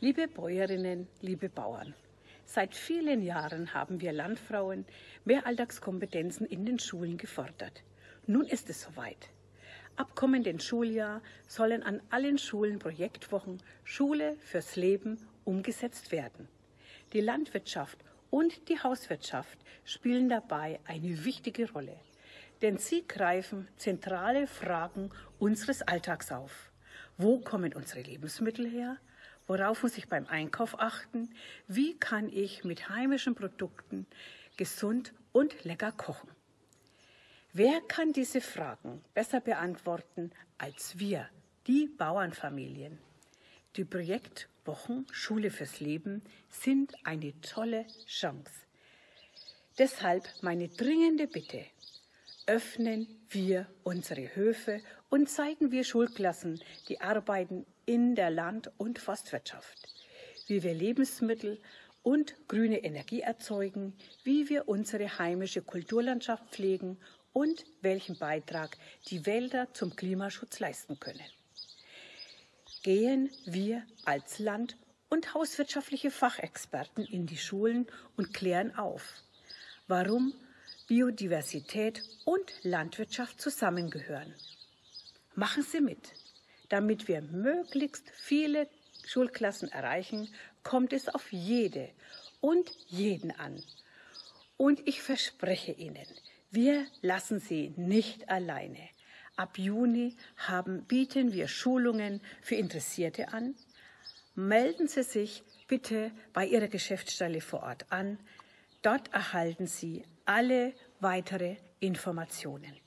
Liebe Bäuerinnen, liebe Bauern, seit vielen Jahren haben wir Landfrauen mehr Alltagskompetenzen in den Schulen gefordert. Nun ist es soweit. Ab kommenden Schuljahr sollen an allen Schulen Projektwochen Schule fürs Leben umgesetzt werden. Die Landwirtschaft und die Hauswirtschaft spielen dabei eine wichtige Rolle, denn sie greifen zentrale Fragen unseres Alltags auf. Wo kommen unsere Lebensmittel her? Worauf muss ich beim Einkauf achten? Wie kann ich mit heimischen Produkten gesund und lecker kochen? Wer kann diese Fragen besser beantworten als wir, die Bauernfamilien? Die Projektwochen Schule fürs Leben sind eine tolle Chance. Deshalb meine dringende Bitte, öffnen wir unsere Höfe und zeigen wir Schulklassen die Arbeiten in der Land- und Forstwirtschaft, wie wir Lebensmittel und grüne Energie erzeugen, wie wir unsere heimische Kulturlandschaft pflegen und welchen Beitrag die Wälder zum Klimaschutz leisten können. Gehen wir als Land- und hauswirtschaftliche Fachexperten in die Schulen und klären auf, warum Biodiversität und Landwirtschaft zusammengehören. Machen Sie mit. Damit wir möglichst viele Schulklassen erreichen, kommt es auf jede und jeden an. Und ich verspreche Ihnen, wir lassen Sie nicht alleine. Ab Juni haben, bieten wir Schulungen für Interessierte an. Melden Sie sich bitte bei Ihrer Geschäftsstelle vor Ort an. Dort erhalten Sie alle weitere Informationen.